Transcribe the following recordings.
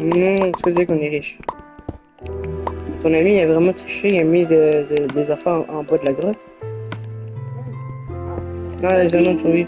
Dire qu'on est riche. Ton ami a vraiment triché, il a mis de- de- des affaires en, bas de la grotte. Non, les anneaux de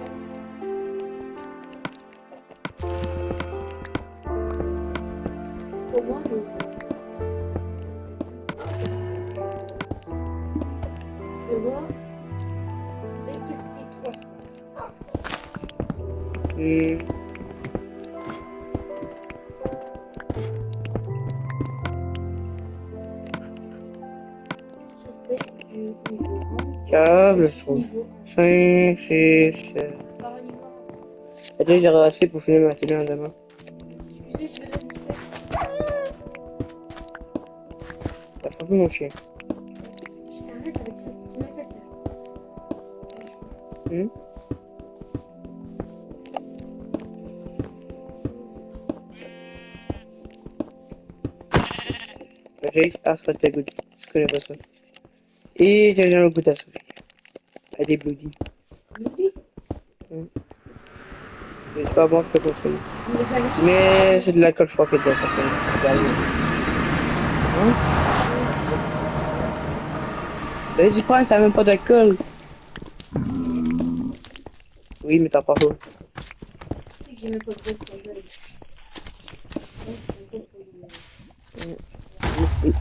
trouve. Niveau 5, 6, 7. 1. Par niveau 1. Déjà, assez pour finir ma télé en demain. Fait plus mon chien. Arrête avec ça, peur. Hmm? J'ai pas ça. Et j'ai jamais goûté à ça. À des bloody. Oui, Mais C'est pas bon, je peux consommer. mais c'est de l'alcool fort que dedans, ça fait aller. Hein? J'y prends, ça n'a même pas d'alcool. Oui, mais t'as pas que j'ai même pas de pour jouer. Oui.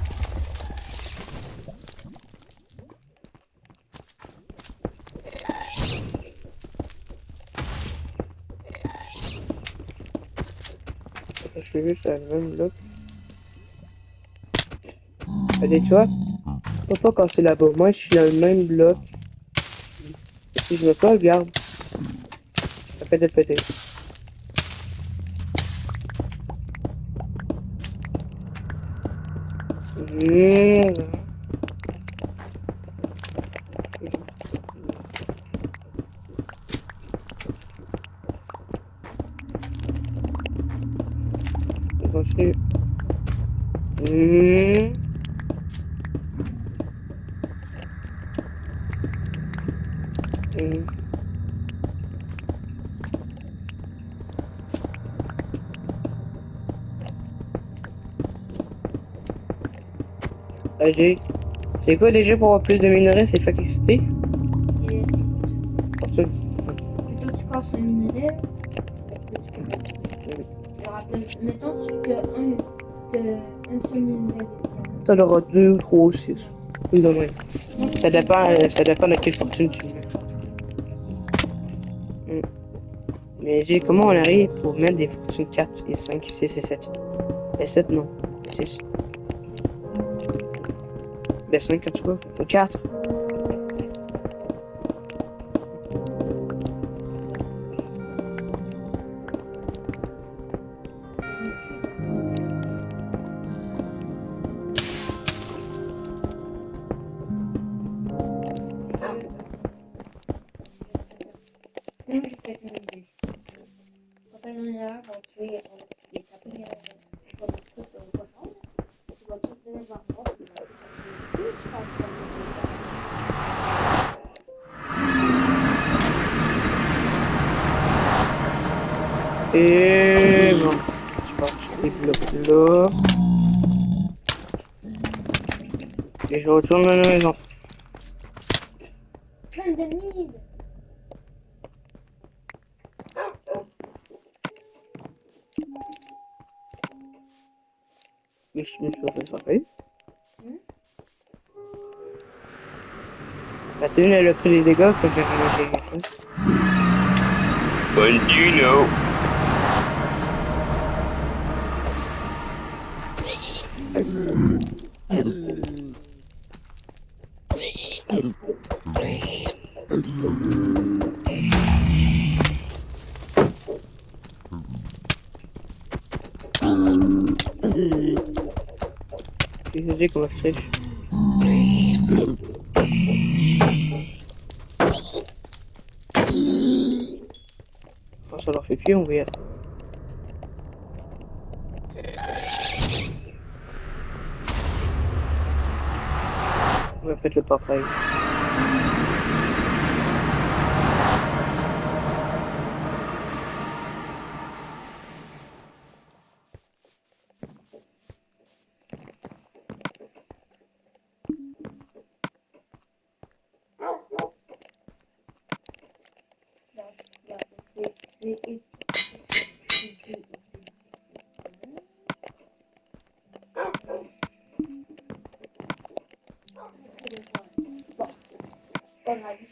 Je fais juste un même bloc. Allez, tu vois? Pas casser là-bas. Moi, je suis dans le même bloc. Et si je veux pas, regarde. Ça fait de péter. Mmh. Continue. Mmh. Mmh. C'est quoi déjà pour avoir plus de minerais, c'est facilité? Et c'est plutôt tu casses un minerai. Tu rappelles, mettons, tu as un, que un seul minerai. T'en auras deux ou trois ou six. Oui, non, oui. Ça dépend, ça dépend de quelle fortune tu mets. Hmm. Mais j'ai comment on arrive pour mettre des fortunes 4 et 5, 6 et 7 Et 7 non. 6. Ben 5 quand tu veux. Ou 4. Et bon. Je les blocs là. Et je retourne à la maison. Plein de mille. Mais je me suis pas fait frapper. Hmm? La thune, elle a pris des dégâts quand j'ai rien fait. Continue. Désolé comment je triche. Oh, ça leur fait pied, on va y être. On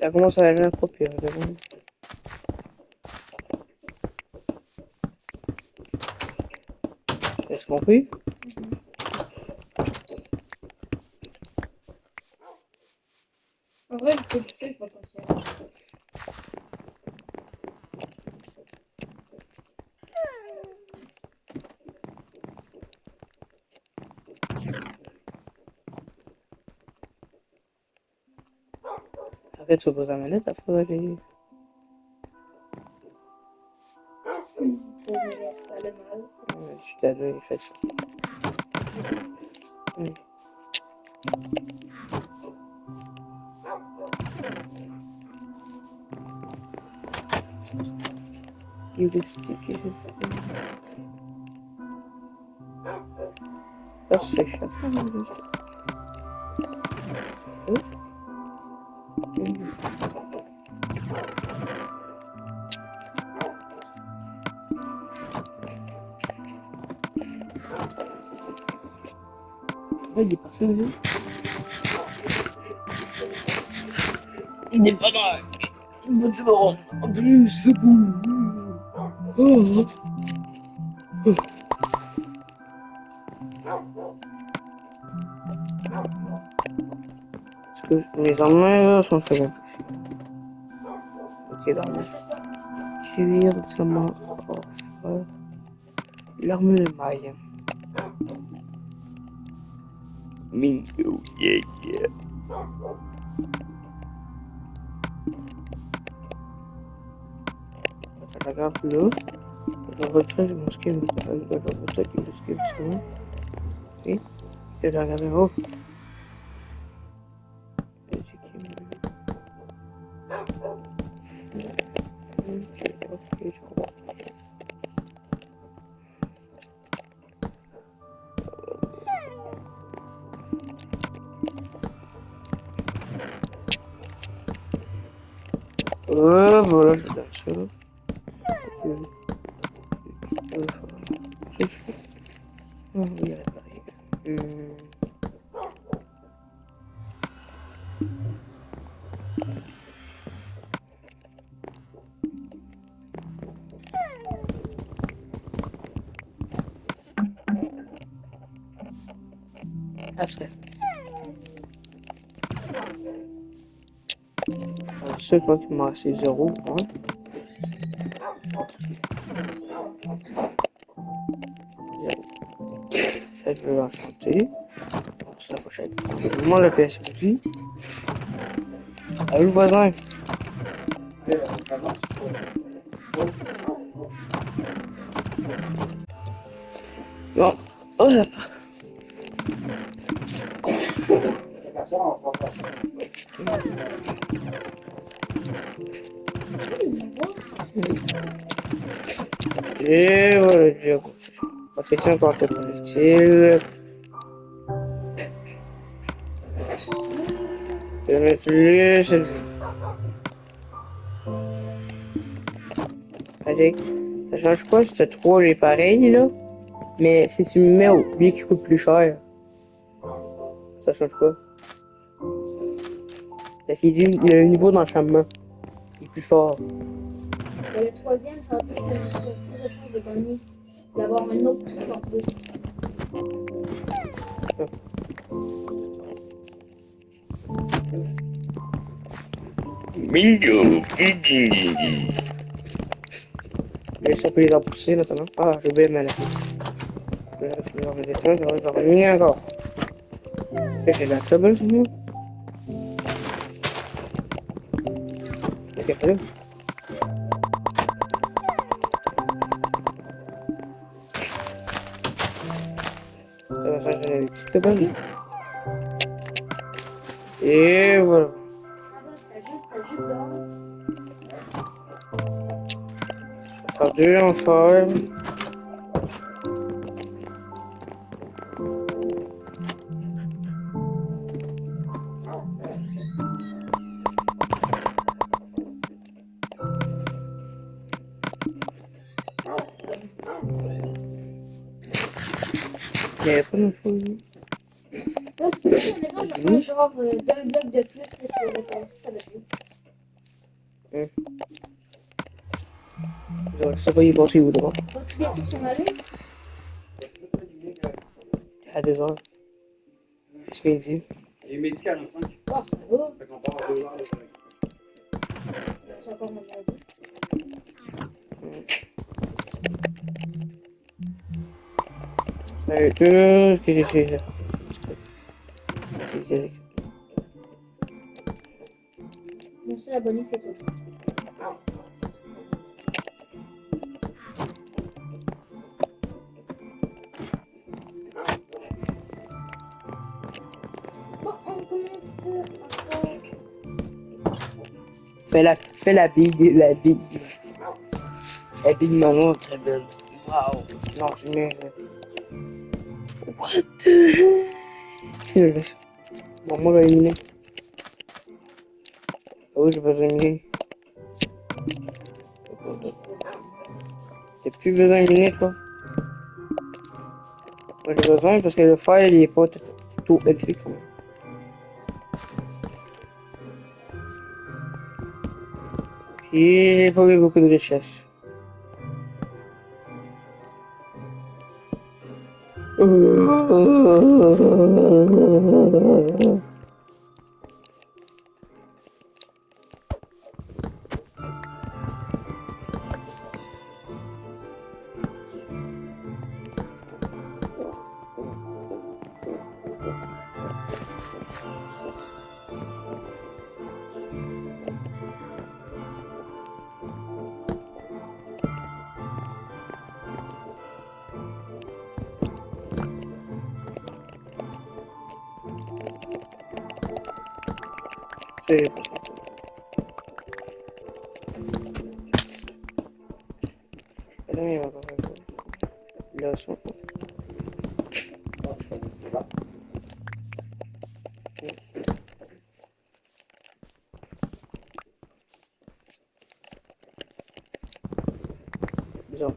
Ça commence à devenir trop pire. mais bon. Est-ce compris En vrai, le truc, c'est, je vois comme ça. Arrête de se poser la manette, ça faudrait aller. Faut dire, ça allait mal. Ouais, il. Il n'est pas dans la... Bonne seconde. En plus, c'est bon. Oh. Parce que mes armes sont très bien. Ok, l'arme. Cuir, diamant, or, fer. L'arme de maille. Mingo, yeah, yeah. Ça la garde là. Je retrait, je mon skill. Je retrait le skill, c'est bon. Ok. Je vais C'est toi qui zéro, hein. Zéro. Ça, je vais l'enchanter. Bon, ça, faut que moi le PS aussi. Allô, le voisin. Non. Oh. Et voilà, je Attention quand tu projectile. Je vais mettre lui, c'est Vas-y. Ça change quoi si t'as trois les pareils là? Mais si tu me mets au billet qui coûte plus cher, ça change quoi? Parce qu'il dit le niveau d'enchantement plus fort. Et le troisième, ça va plus de chance de gagner. D'avoir un autre truc en plus. Bingo. Laisse un peu les repousser maintenant. Ah, j'ai oublié ma lapis. Là, je vais redescendre, je vais revenir encore. Et j'ai de la table, c'est là? Ça va. Et voilà. Ça va, ça juste, ça euh, deux blocs de plus que passer, ça? Va mieux. Genre, je sais pas, il est passé où droit. Donc, tu viens tout s'en aller? À deux heures. C'est midi. Il est midi 45. Oh, ça va. Fait qu'on part à 2 heures. mon. Salut que c'est ça? C'est direct. Fais la, fais la big, la big. La big maman, très belle. Waouh. Non, mets. What the heck? Bon. Oui, j'ai besoin d'éliminer. T'as plus besoin d'éliminer, toi? Moi, j'ai besoin parce que le fer, il est pas tout, tout électrique. Et j'ai pas eu beaucoup de richesse. save. Pero me va a Los ojos. So.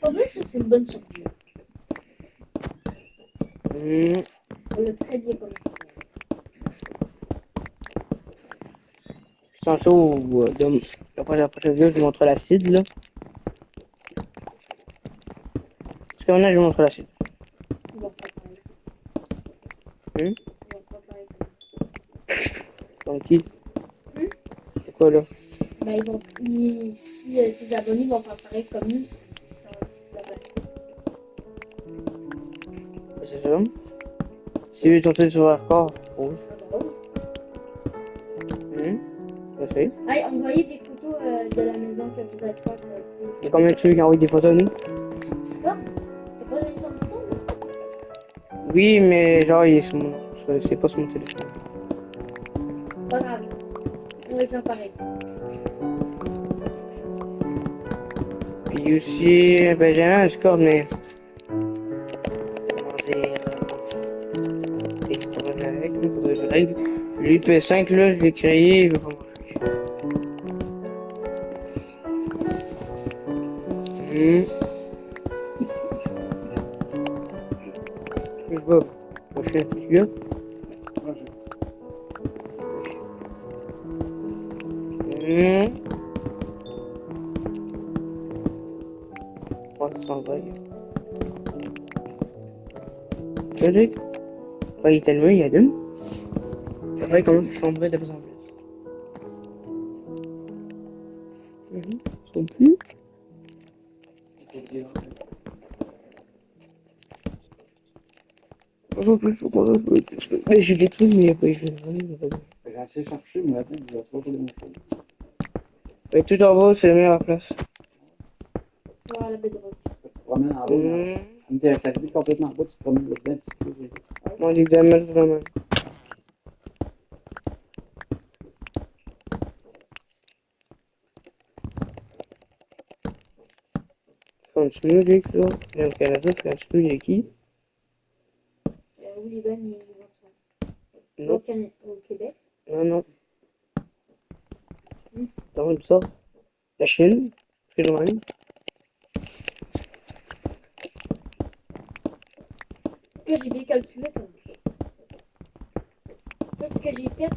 Well, this is invincible. Tantôt, euh, après la prochaine vidéo, je vous montre l'acide, là. Parce que maintenant, je vous montre l'acide. Donc, qui? C'est quoi, là? Ben, ils vont, ils- si euh, tes abonnés vont préparer comme nous. C'est ça? Si vous tentez sur record, rouge. ça va. A combien de ceux qui envoient des photos, nous? Mission, là? Oui, mais genre, il est sur mon... C'est pas sur mon téléphone. Pas grave. On les parler. Puis aussi, ben j'ai un Discord, mais. Comment dire. euh, avec, il faudrait que je règle. Lui, P5, là, je l'ai créé, veut pas Prochain truc là. Moi, je- Hmm. Ouais, ça s'en va. Logique. Quand il allumé, il allume. C'est comment. Sont plus. Mais je l'ai pris, mais il n'y a pas eu de J'ai assez cherché, mais attends, je vais pas trouver mon chose. Mais tout en bas, c'est la meilleure place. La bedrock. Tu te promènes en haut. Mmh. Quand t'es arrivé complètement en bas, tu te promènes là-dedans, tu te trouves. Mon examen, vraiment. Continue, Jake, là. Et au Canada, tu continues, il y a qui? Euh, où les bonnes, ils vont se Non, Au, Can- au Québec. non, non. Hmm. Une sorte. La Chine, c'est le même. Que j'ai bien calculé, ça. Tout ce que j'ai fait,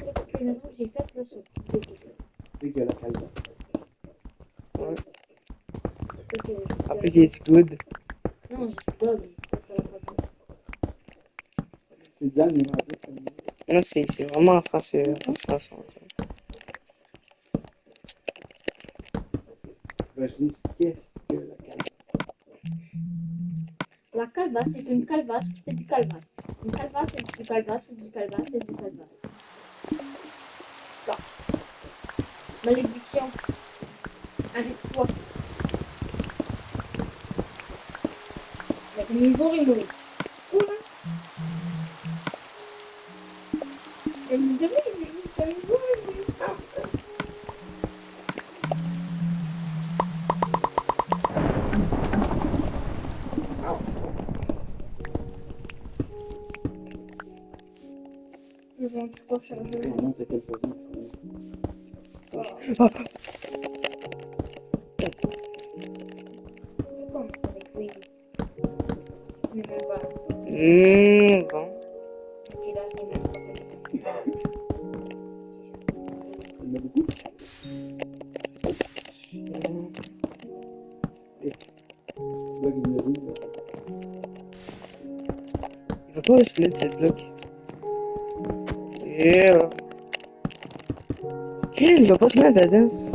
maisons que j'ai faites, là, la que- Après, il est good. Non, je ça fait la mais fait, comme- Non, c'est c'est vraiment en français. en français, dis, qu'est-ce que la calvaire? La calvasse, c'est une calvasse, c'est du calvasse. Une calvasse, c'est du calvasse, c'est du calvasse, c'est du calvasse. Bon. Malédiction. Arrête-toi. Le niveau rimoué. Oula. Le niveau pas charger. On monte lui. Mais même pas. hmm, bon. Je pas. En a Quel, il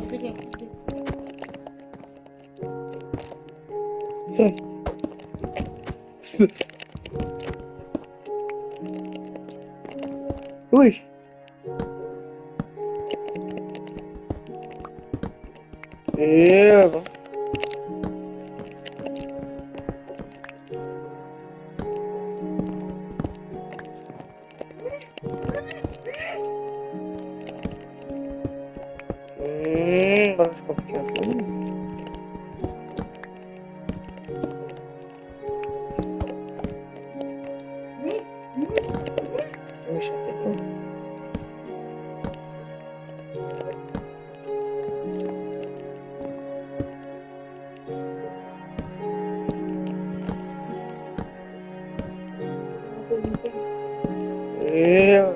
Merde.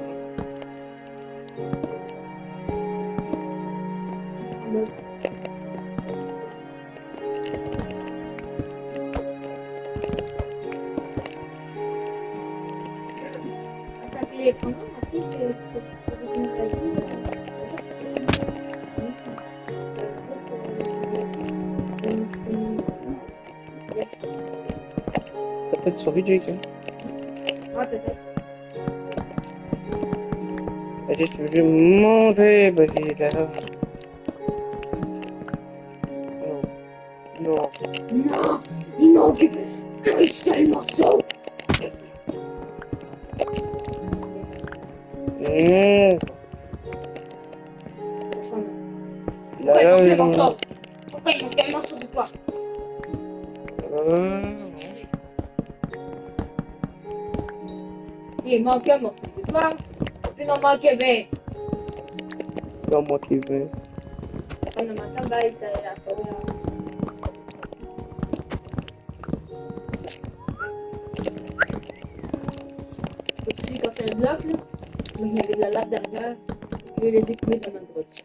Ça s'appelait comment ma Allez, je vais manger, bah, là. Non. Non. Non, il manque un seul morceau. Là, Pourquoi il là, manque un il morceau Pourquoi il manque un morceau de Euh, Il manque un morceau Il en manque un, mais Non, moi qui veux. il en manque un, là, bloc, là, il y avait de la lave derrière. Je vais les écouler dans ma grotte.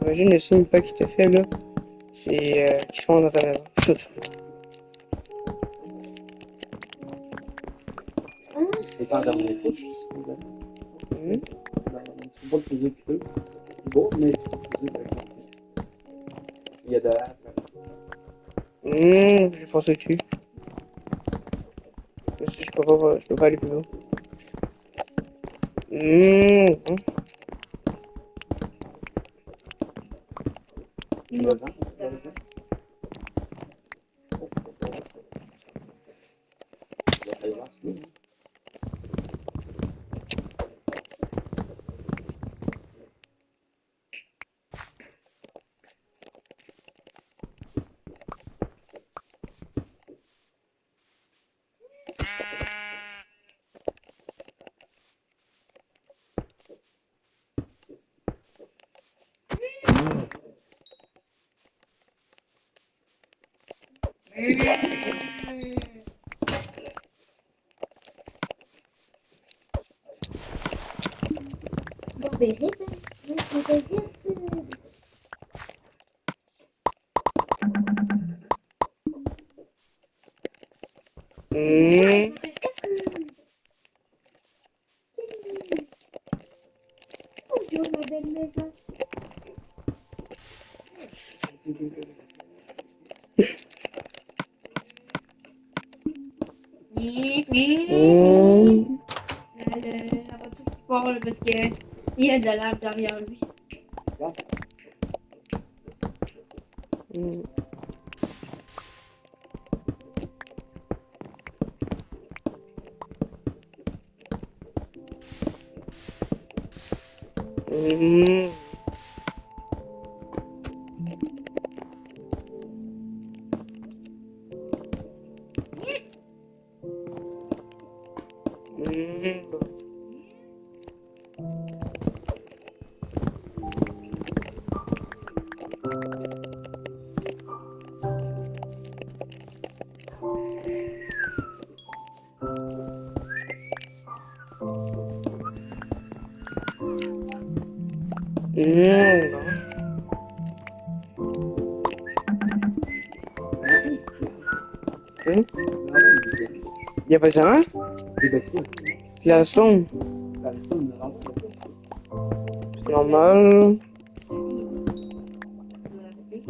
Imagine le signe pas qui t'a fait là. C'est euh, qui font dans ta maison. Je peux pas, peux pas aller plus loin. Mmh. mmh. Il y a le vent, il y a le vent. Il y a le vent, c'est lui, hein. Bon, ben, vite, hein. Je vais te dire que- Mmh. Bonjour, ma belle maison. Mmh. La, la, la voiture qui parle parce que Il y a pas ça, hein? C'est la sonde. C'est normal.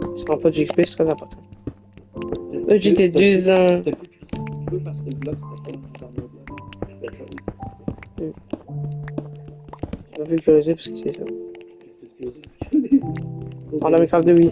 Parce qu'en fait, j'XP, c'est très important. Eux, j'étais deux ans. bloc. Je c'est ça. En Minecraft 2, oui.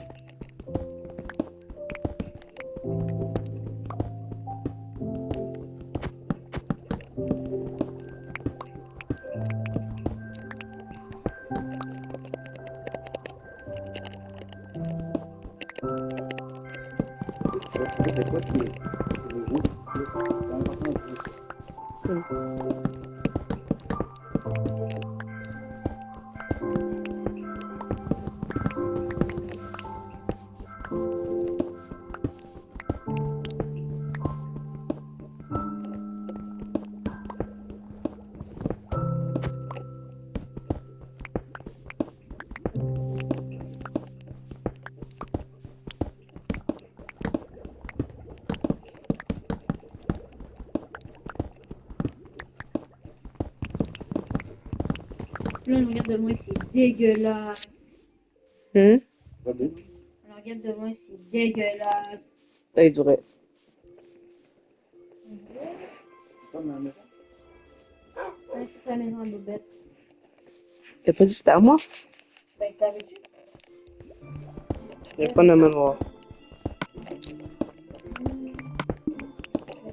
Dégueulasse. Hum? On regarde de loin, c'est dégueulasse. Ça, il. Ouais, c'est ça la maison bobette. T'as pas dit que c'était à moi? Ben, t'avais-tu? J'ai pas mémoire.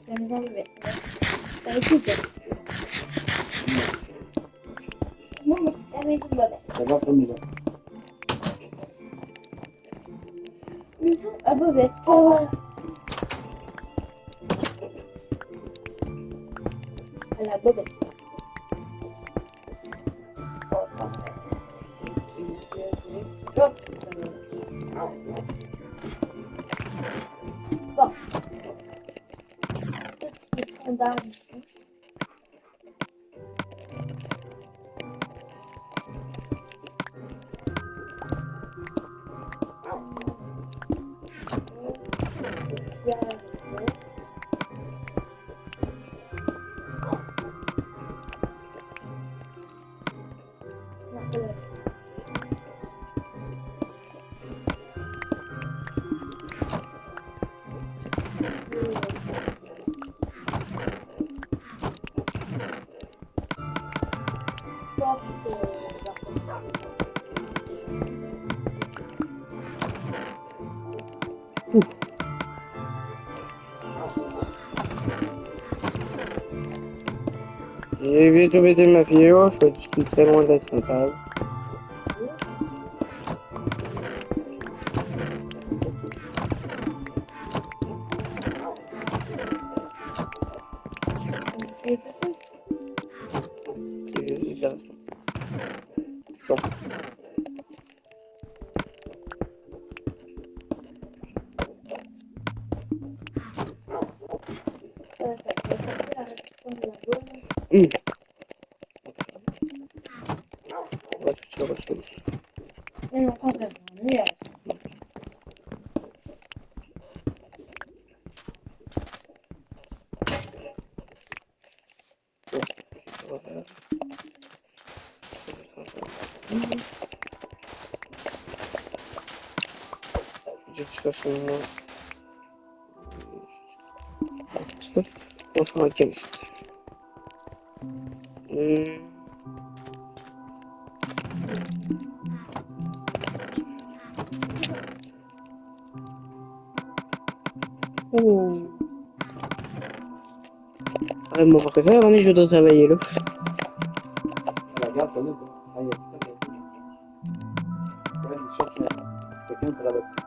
La maison non, la maison à bobette. Maison à bobette. Oh. À la bobette. Bon. Standard ici. J'ai vite oublié ma vidéo, je suis très loin d'être rentable. C'est déjà- Chaud. Hum. Ouais, c'est sûr, c'est sûr. Mais non, complètement. Mais, euh, mon frère, avant je dois travailler là. Regarde ça là. Ah, il y a tout à fait. Ouais, il cherche quelqu'un pour adopter.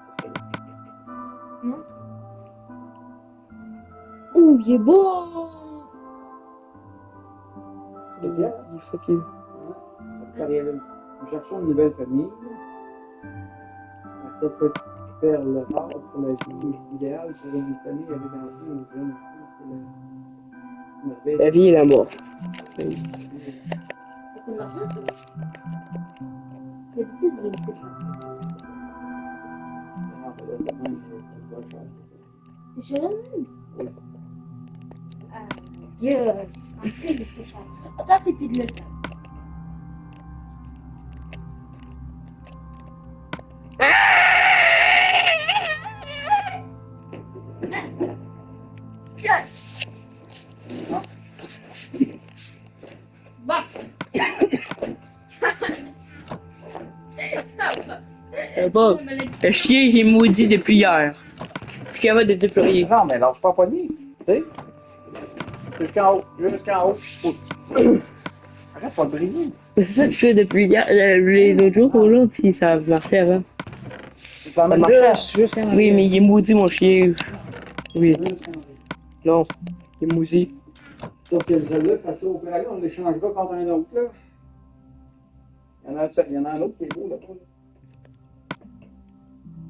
Ouh, il est beau! Spécial. Il faut qu'il. Nous cherchons une nouvelle famille. Cette petite perle rare pour la vie idéale pour une famille avec un une jeune la vie et la mort. C'est comme l'argent, ça? D'habitude, il bon, le chien, il est maudit depuis hier. Je suis capable de déployer. Non, mais lâche pas poignet, tu sais. Jusqu'en haut, jusqu'en haut. Arrête, tu vas le briser. C'est ça que je fais depuis hier, euh, les autres jours, là, puis ça marchait avant. Ça marche. marche jusqu'en. Oui, mais il est maudit, mon chien. Oui, non, il est maudit. Sauf que le face au prairie, on l'échange pas contre un autre, là. Il y en a, il y en a un autre qui est beau, là.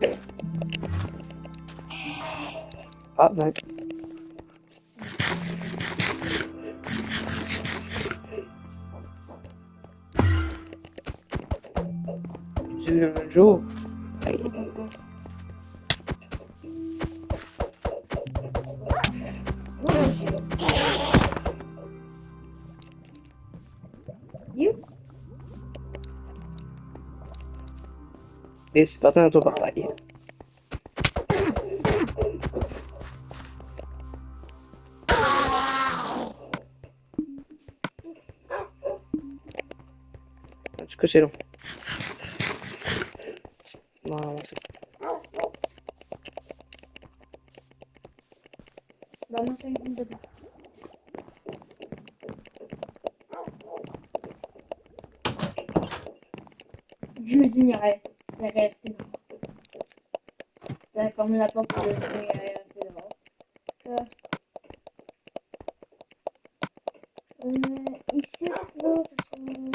de Minecraft. Ah, ben. C'est le même jour. You? Et c'est parti dans ton portail. En tout cas, c'est long. Non, non, c'est Bah, non, c'est une de Je me suis mis à rester rester J'avais fermé la porte pour le rester dehors. Euh, euh, ici, là, ce sont...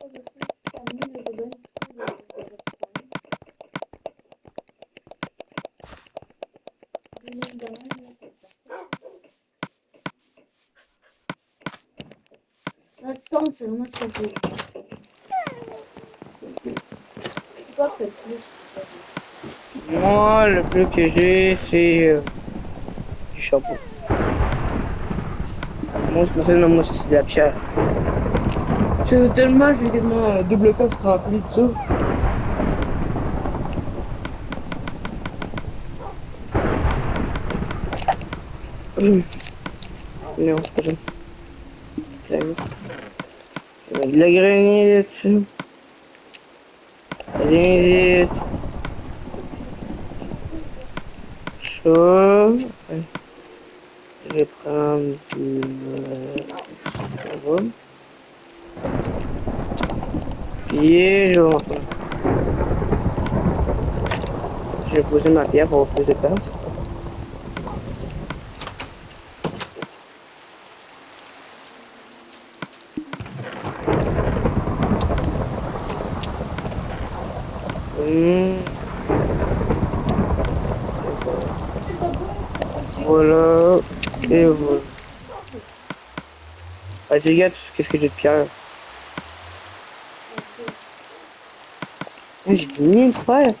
Oh, je sais, parmi les domaines, je trouve des- des restaurants. Des mêmes domaines, là, c'est ça. Redstone, c'est vraiment ce que plus Moi, le plus que j'ai, c'est euh, du chapeau. Moi, c'est pas moi, c'est de la pierre. C'est tellement, j'ai quasiment un double coffre rempli de ça. Non, c'est pas ça. Je la granite. Granite. Ça. Ouais. Je vais prendre du. carbone. Puis je vais. Je vais poser ma pierre pour plus de place. Hum. Voilà. Et voilà. Ah, qu'est-ce que j'ai de pierre. J'ai du mine de.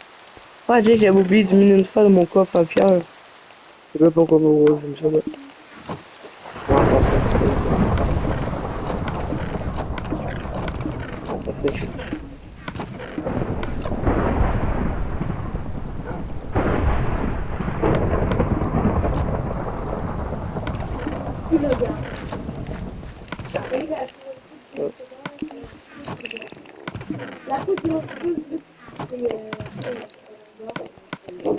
Ah, j'avais oublié du mine de fer dans mon coffre en pierre. Je sais pas pourquoi ça. là. Je vais en passer un petit peu. On fait juste. Si le gars. La coupe de l'autre truc, vu que c'est. euh, euh,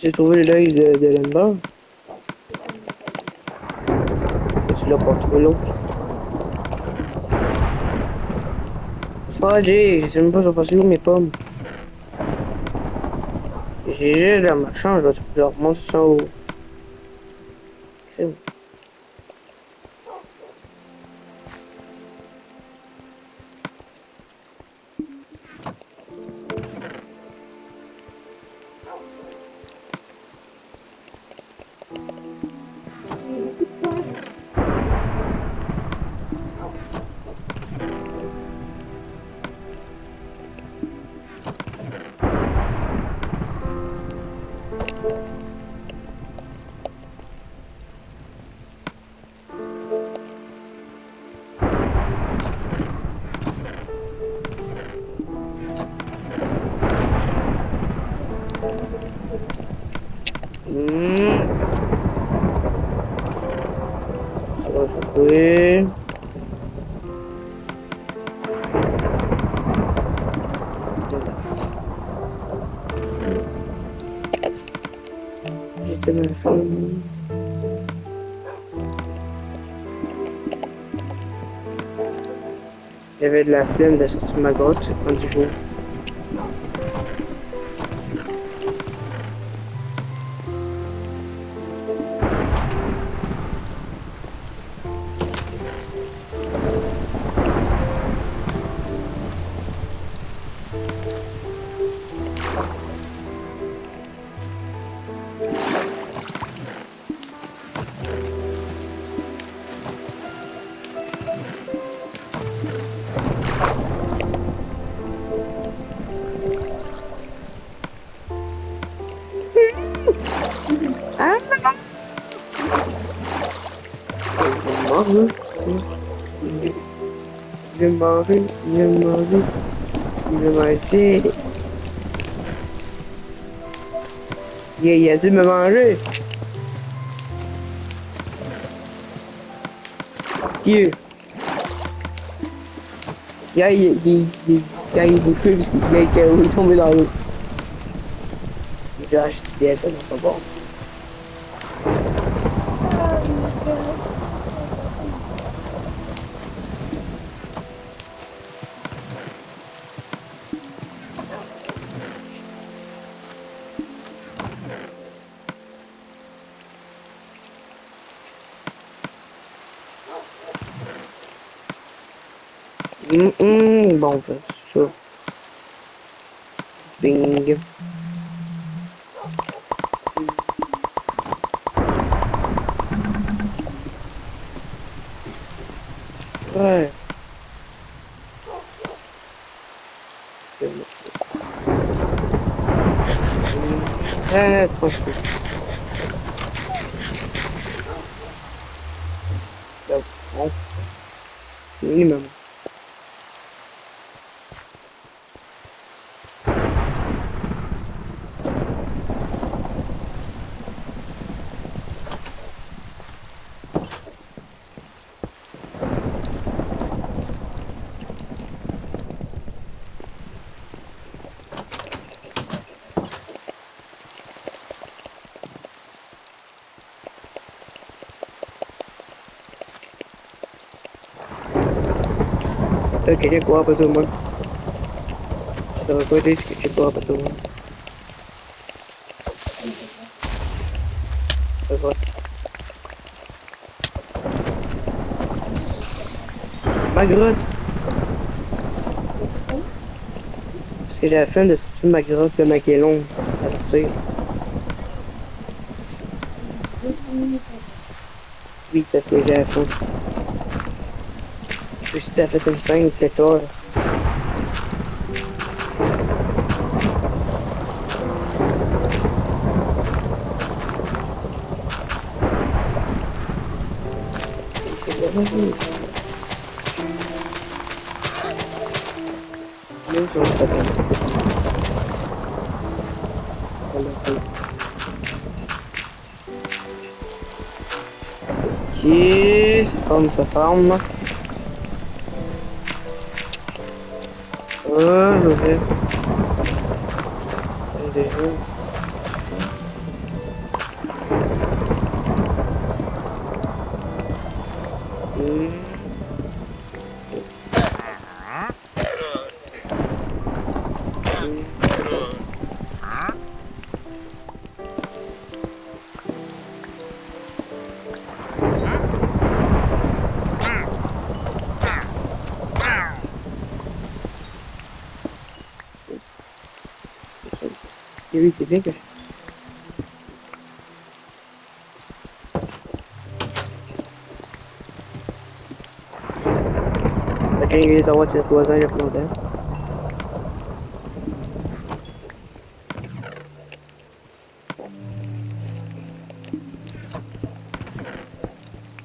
J'ai trouvé l'œil de, de. Et tu l'as pas trouvé l'autre. Ça, Jay, je sais même pas sur passer où mes pommes. J'ai la machin, je vais pouvoir remonter ça au. Trouver. J'étais fait. J'avais de la flemme sortir ma grotte, du jour. Je vais manger, je vais manger, je vais manger. Yeah, yeah, c'est me manger. Dieu. Yeah, il, il, il, il, il est fruits parce qu'il il est tombé dans l'eau. Visage, tu dis ça, c'est pas bon. Hum, hum, bon, ça, ça. Bing. Ouais. Ouais, tranquille. Là, bon. Minimum. Muốn Rồi tôi đi kể cho qua bên tôi muốn Rồi rồi Ma grotte Parce que j'ai la flemme de sortir ma grotte le mec est long à sortir. Oui, parce que j'ai la faim. Je sais, ça fait une scène pléthore. Même sur le sapin. Voilà, ça Oui, c'est bien que je... Ok, les avoir de voisin le plus longtemps.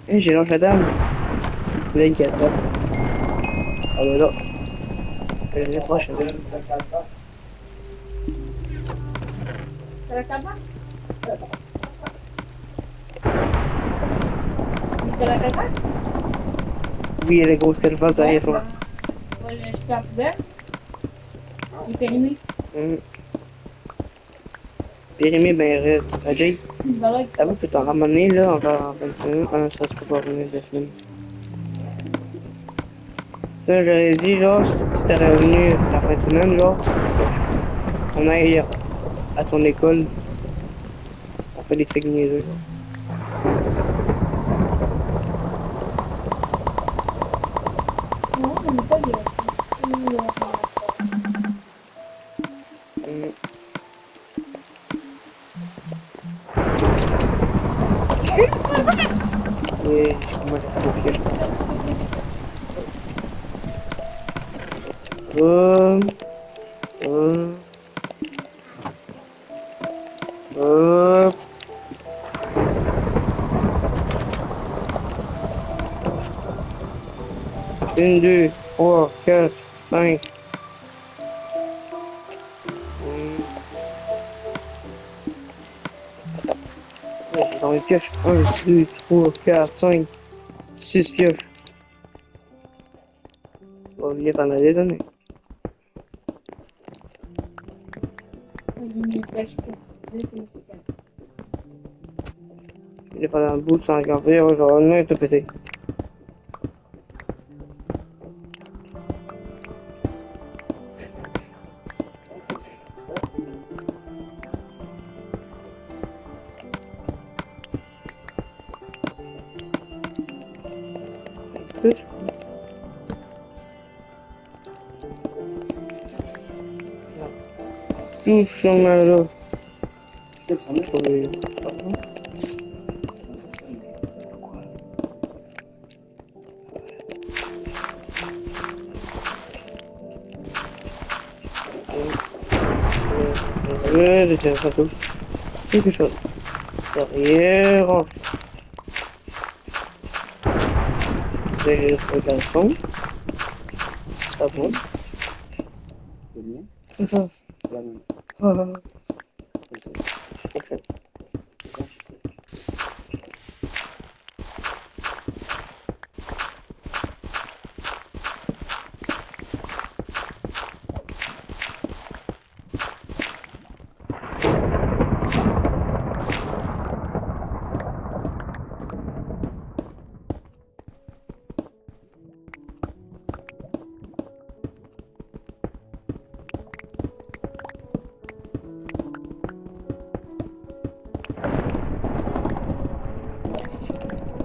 Eh, j'ai lâché la dame. 24 heures. Ah bah là. L'année prochaine. La cabasse C'est la cabasse Oui, elle est grosse qu'elle fasse derrière son. On va le jeter à la poubelle. Il est périmé. Périmé, ben, que t'en ramener là encore en 21 Ah, ça se peut pas revenir de la semaine. Ça, j'aurais dit, genre, si t'aurais revenu la fin de semaine, genre, on aille à ton école. On fait des trucs niaiseux. 1, 2, 3, 4, 5. Dans les pioches, 1, 2, 3, 4, 5, 6 pioches. Bon, il est pas. Il est pas dans le bout sans garder, genre, le main est tout pété. Tout. Quelque chose. Derrière. Derrière le. Ça C'est. Ah, ok.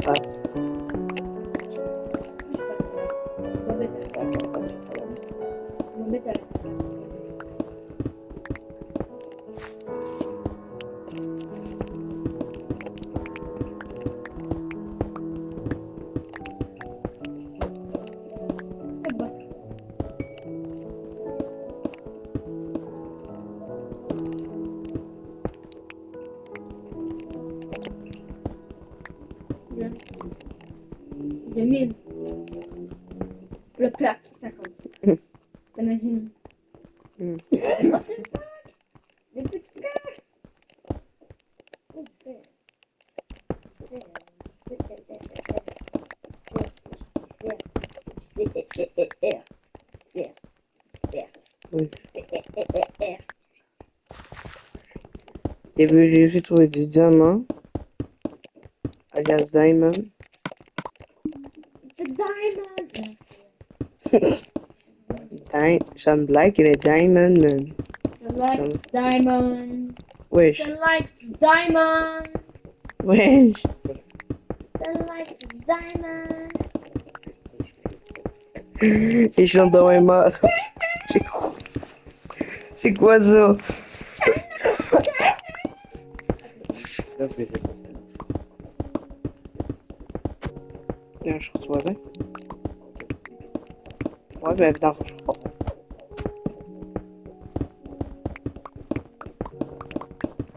Lions Et j'ai aussi trouvé du diamant. Alias Diamond. It's a diamond. Di some like it a diamond man. Select diamond. Wesh. Select diamond. Wesh. Select diamond. Et je l'entends mal. C'est quoi-? Ça, Short.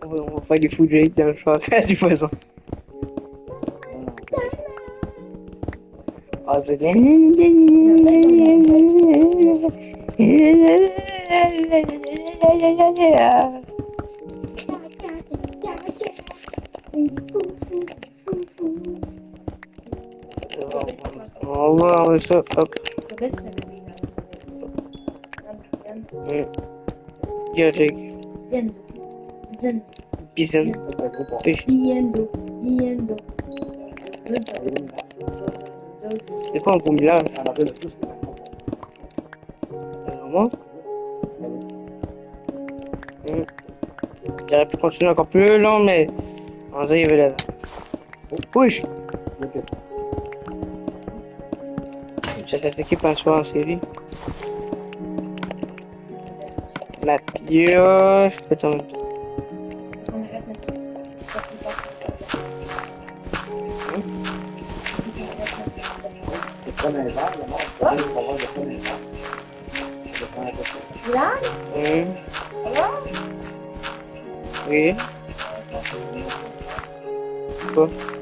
On va, on va faire des fous Jake dans le short du poison. Ah, c'est bien. Hop. Va. Bizen. Fish. Biendo. Biendo. C'est pas un ce vraiment? Hmm. J'aurais pu continuer encore plus long, mais on qu'il y là. J'ai cette équipe en soi en série. La pioche, peut-être en même temps. On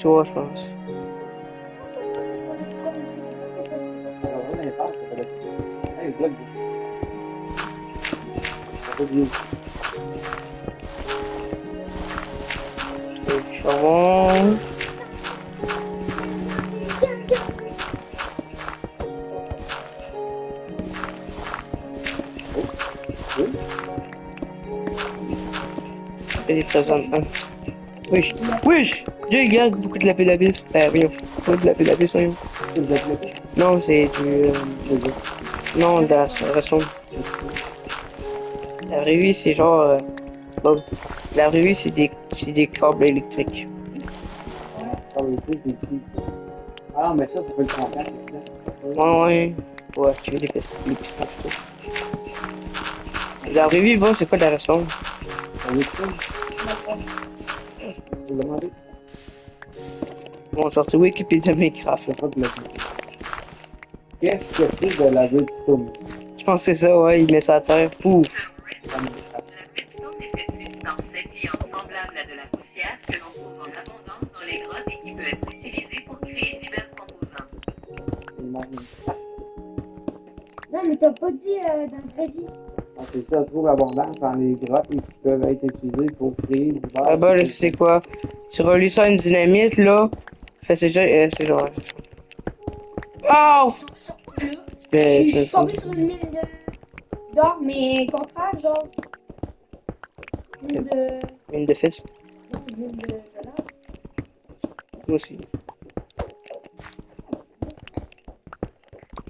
C'est toi, je pense. Alors, Wesh. Wesh! J'ai regarde beaucoup de lapis lapis. Euh, oui, pas de lapis lapis, voyons. C'est le bloc. Non, c'est du. euh, non, de la restauration. La vraie vie, c'est genre. euh, bon. La vraie vie, c'est des, c'est des câbles électriques. Ah, mais ça, ça fait le contact. Ouais, ouais. Pour activer les, pist les pistons. La vraie vie, bon, c'est quoi de la restauration? On est sûr? Je vais demander. On sorti Wikipédia Minecraft. Pas de Qu'est-ce que c'est de la redstone? Je pense que c'est ça, ouais, il met ça à terre. Pouf! La redstone est cette substance scintillante semblable à de la poussière que l'on trouve en abondance dans les grottes et qui peut être utilisée pour créer divers composants. Non, mais t'as pas dit euh, dans le crédit. C'est ça, trouve abondance dans les grottes et qui peuvent être utilisées pour créer du Ah bah, je sais quoi. Tu relis ça à une dynamite, là. Fait, c'est déjà. euh, c'est genre. Oh! Je C'est- suis c'est- tombé sur une mine de- d'or, mais contraire, genre. Mine de. Une de non, Mine de. de. Moi aussi.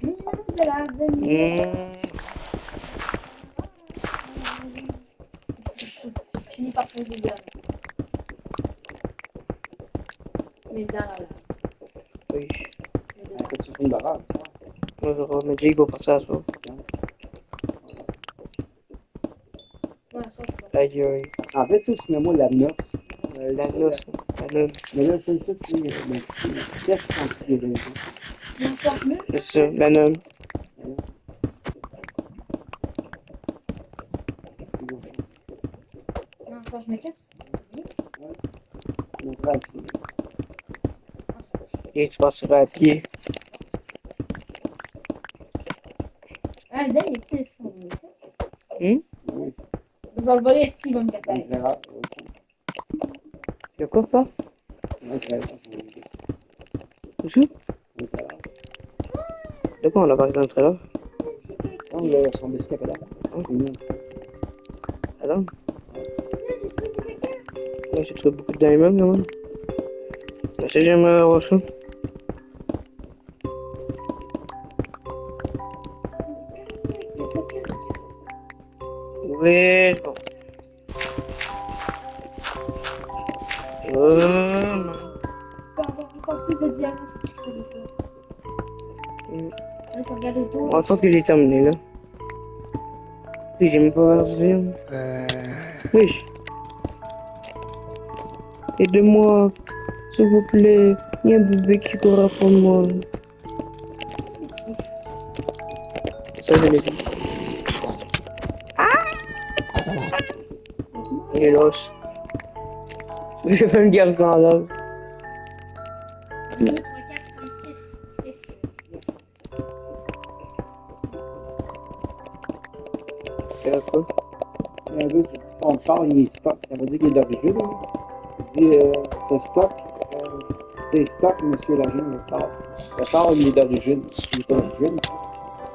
Mine de la de mine. Dans la lave. Oui. Mais dedans. C'est une d'horreur, ça. Moi, je vais mettre Jake au passage, ça. Ouais, ça, je peux. Aïe, aïe. En fait, c'est au cinéma, la noce. Euh, La ça, noce. La noce. Mais là, c'est ça, c'est le chef quand il est venu. Mon formule, C'est ça, la noce. non, quand je me casse. Mon frère, il- Ah, c'est- Et tu passeras à pied. Ah, il est son oui, Je vais le voler, quoi, pas? De quoi on a parlé dans le trailer? Non, il a son biscuit là. Oh. C'est mieux. Attends. Moi, j'ai trouvé beaucoup de diamants, quand même. Mais j'aimerais avoir ça. Oui, bon. Encore plus de diamants. Là, tu regardes autour. Moi, je pense que j'ai terminé, là. Oui, j'ai même pas versé. Euh. Wesh. Aide-moi, s'il vous plaît. Il y a un bébé qui court après moi. Ça, je l'ai dit. Lâche. Je fais une guerre dans l'œuvre. 2, 3, 4, 5, 6. 6. C'est quoi Il y a un gars qui dit son char, il est stock. Ça veut dire qu'il est d'origine. hein. Il dit, euh, c'est stock. Euh, c'est stock, monsieur l'agent, le char. Le char, il est d'origine. Il est d'origine.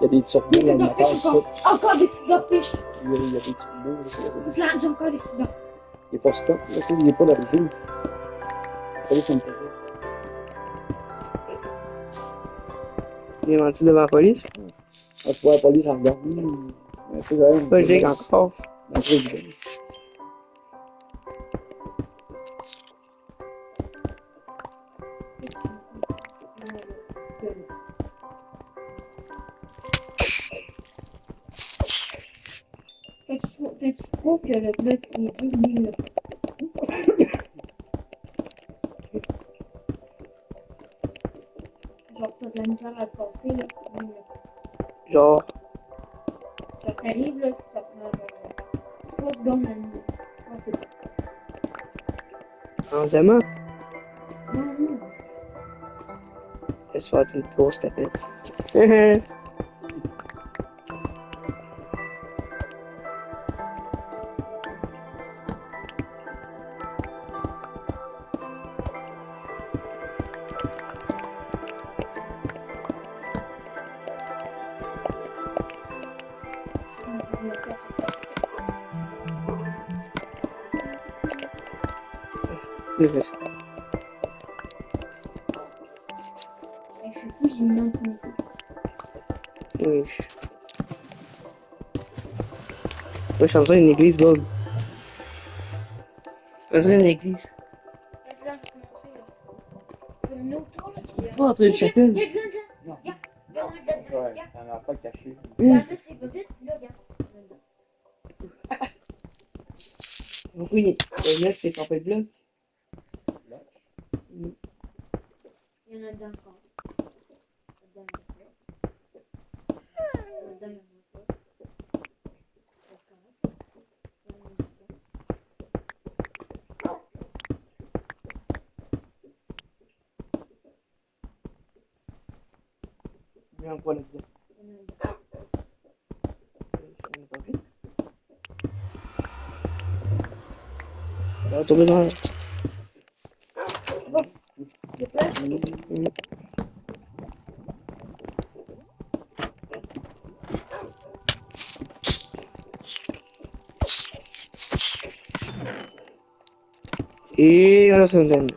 Il y a des turbos Des dans le moteur. pas? Encore des y a, il y a des turbos. Je lance encore des. Il est pas là, sais, Il est pas d'origine. C'est pas comme ça. Il est menti devant la police? Ah, tu vois, la police, peu, là, Pas Jake encore. Peu trou- fait que le bloc il est devenu le. Genre, t'as de la misère à le passer, là. Genre, Genre, t'arrives, là, ça prend genre 3 secondes à nous. C'est bon. en diamant. Non, non. Laisse faire tes grosses tapettes. C'est vrai, ça. Je suis fou, j'ai l'intimité. Oui. je- suis en train d'une église, Bob. Je suis en train d'une église. Pas en train de chapelle. Non. Ouais, un enfant caché. Regarde, c'est pas vite. Là, regarde. Pourquoi il est là, c'est campé de bloc? Il y en a dedans encore. Dedans, il y en a pas. Dedans, il y en a pas. D'accord. Il y en a dedans. Il y a un poil là-dedans. Il y en a dedans. Je n'ai pas vu. Ça va tomber dans la... C'est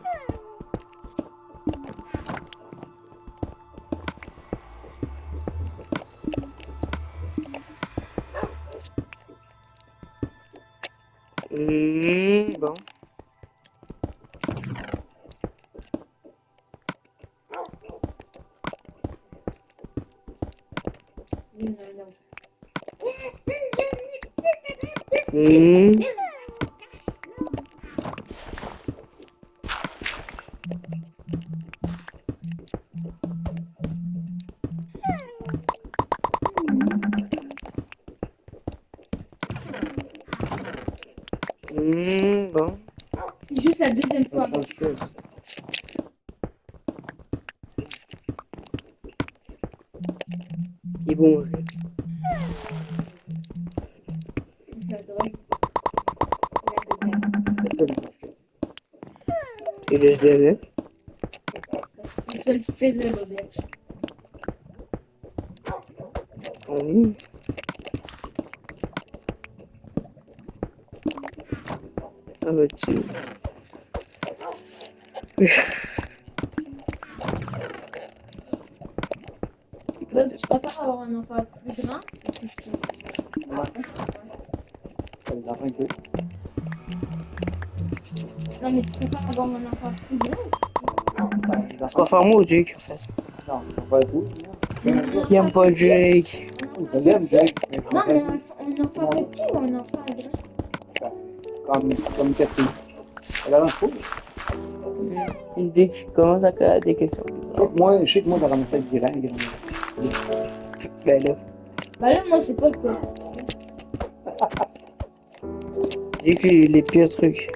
Il fais le modèle. Oui. Ça va tu Là, tu préfères avoir un enfant plus grand Non, mais tu préfères avoir un enfant plus grand ou Faire moi, Jake, en fait. Non, pas tout. Il aime pas Jake. Je l'aime, Jake. Non, mais un, enfant petit ou un enfant grand? Comme, comme cassé. Elle a un fou. Il dit qu'il commence à faire des questions bizarres. Moi, je sais que moi, j'ai ramassé grand, grand. Ben là, Bah là, moi, c'est pas le cas. Jake, les, les pires trucs.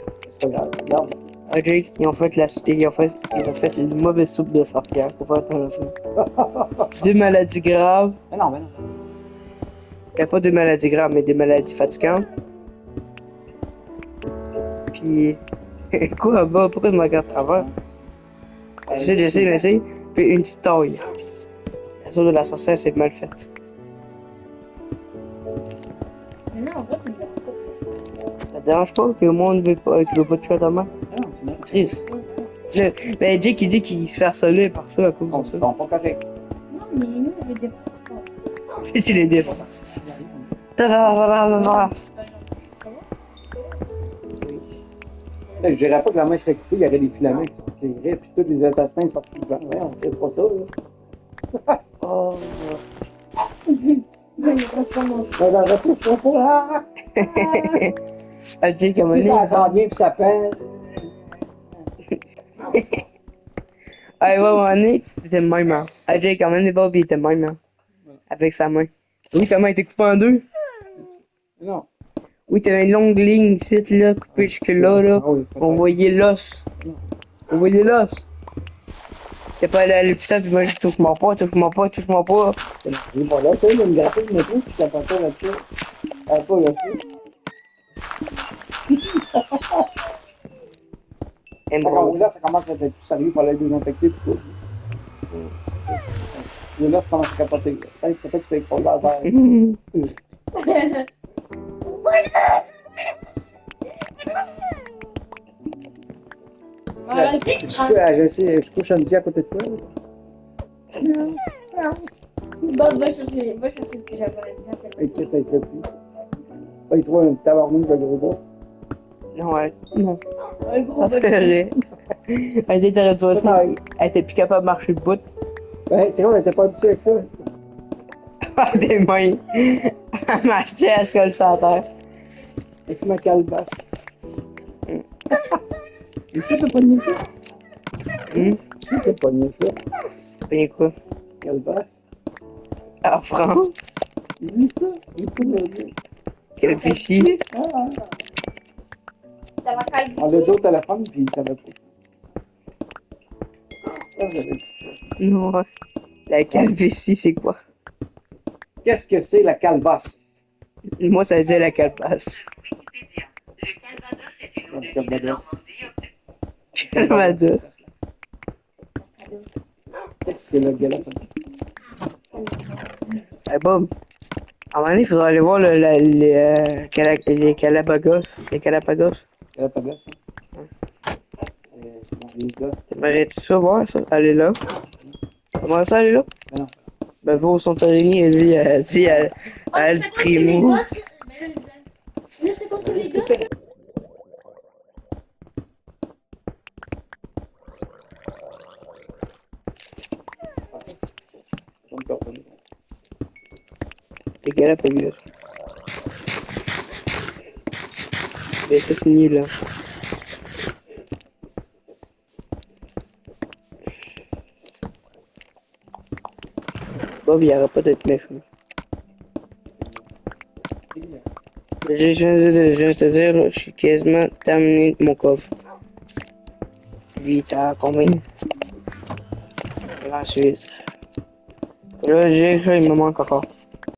C'est. Regarde. Ah, Jake, ils ont fait la, ils ont fait, ils ont fait une mauvaise soupe de sorcière pour faire ton enfant. Deux maladies graves. Mais non, mais non. Il n'y a pas de maladies graves, mais des maladies fatigantes. puis. Quoi, bah, pourquoi tu me regardes de travers? J'essaie, j'essaie, j'essaie, puis une petite taille. La zone de la sorcière, c'est mal faite. Mais non, en vrai, tu me déranges pas. Ça te dérange pas que le monde veut pas, qu'il veut pas te tuer demain? Ah c'est. Triste. Le- Ben, Jake, il dit qu'il se fait harceler par ça à cause Ils de ça. sont pas corrects. Non, mais nous, je me dérange pas. C'est il est défend. Ta ta ta ta ta ta. C'est pas gentil. Là, Je dirais pas que la main serait coupée, il y aurait des filaments qui sortiraient, puis tous les intestins sortis de Ouais, on fait pas ça, là. Oh. En Ça va ouais, donné, c'était le même. hein. À un moment donné, Bob, il était le même. hein. Avec sa main. Oui, sa main était coupée en deux. Non. Oui, t'avais une longue ligne ici, là, coupée jusque là, là. Ah oui, On voyait l'os. On voyait l'os. T'es pas allé à l'hôpital, puis moi, je touche-moi pas, touche-moi pas, touche-moi pas. Il va là, tu sais, il y a une graphie de métro, tu capotais là-dessus. Ah, pas là-dessus. Et Bon, là, ça commence à être plus sérieux pour aller désinfecter. Et là, ça commence à capoter. Peut-être que tu sais, Je sais, je couche un petit à côté de toi. Bob, va chercher, va chercher le pyjama. Tiens, c'est Et le que ça il fait plus. Il trouve un petit tabarnou de gros. Non, ouais, non, Un gros ça fait rire. Elle était de façon, elle était plus capable de marcher debout. Ben, t'es on était pas habitué avec ça. Ah, des mains. Elle marchait à ce sur la terre. Avec ma calebasse. Tu sais, t'as pas nié ça? Hum, Tu sais, t'as pas nié ça? t'as payé quoi? Calebasse. En France? Il dit ça. Il dit quoi, il dit? Quel fichier? Ah, ah. Calmer. On l'a dit au téléphone, puis il savait pas. Ah. Non, ouais. La calvitie, c'est quoi? Qu'est-ce que c'est la calebasse? Moi, ça dit la. Wikipédia. Le Calvados est une eau de Le vie de Calvados. Normandie obtenue Calvados. Qu'est-ce que le gars-là Eh, Bob. À un moment donné, il faudra aller voir le, la- les, euh, les Calabagos. Les Calapagos. Elle a pas bon, les gosses. T'aimerais-tu ça voir, ça? Aller là? Comment ça, aller là? Ah non. Ben, va au Santorini et dis, euh, dis à, à El Primo. Là, c'est contre les gosses. Je c'est nul, là. Bob, il arrête pas d'être méchant. Je viens de, te dire, je suis quasiment terminé mon coffre. Lui, t'as combien? Ensuite. Là, j'ai ça, il me manque encore.